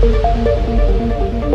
Música